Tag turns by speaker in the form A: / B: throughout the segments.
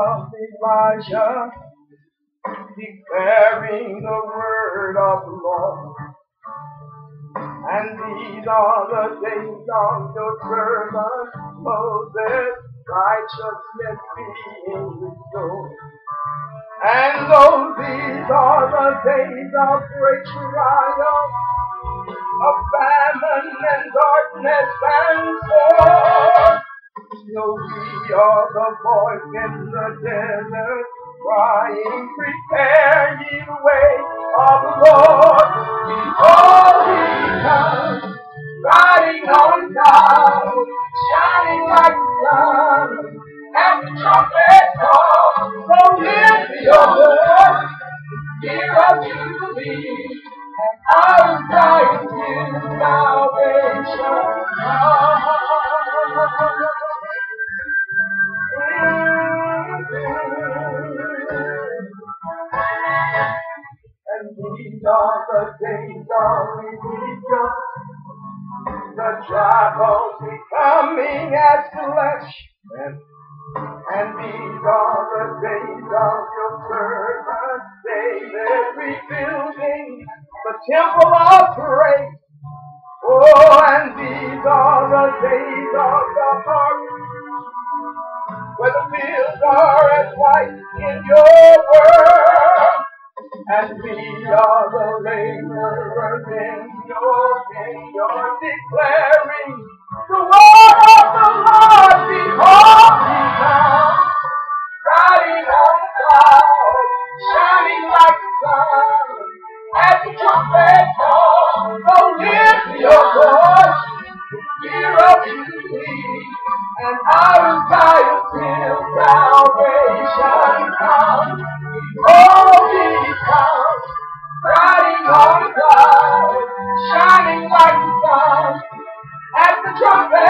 A: of Elijah, declaring the word of the Lord. And these are the days of your servant Moses, righteousness being restored. And though these are the days of great trial, of famine and darkness and sword, You'll the voice in the desert crying, prepare the way of the Lord. Riding on clouds, shining. these are the days of your servant David rebuilding the temple of praise. Oh, and these are the days of the harvest, where the fields are and we are the laborers in your king. You're declaring the word of the Lord. before me now, riding on clouds, shining like the sun. At the trumpet call, so oh, lift your voice. Hear of you see, and I will die until salvation comes. Oh, shining like the sun, as the trumpet.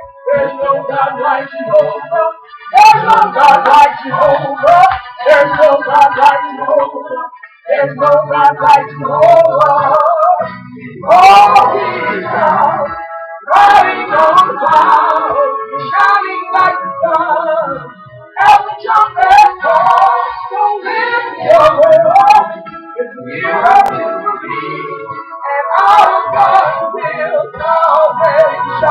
A: There's no God like Jehovah. There's no God like Jehovah. There's no God like Jehovah. There's no God like Jehovah. Oh, he's out, riding on clouds, shining like the sun. As the trumpet calls, so lift your will. It's nearer to me, and out of God's will, salvation.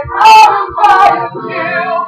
A: It's on fire.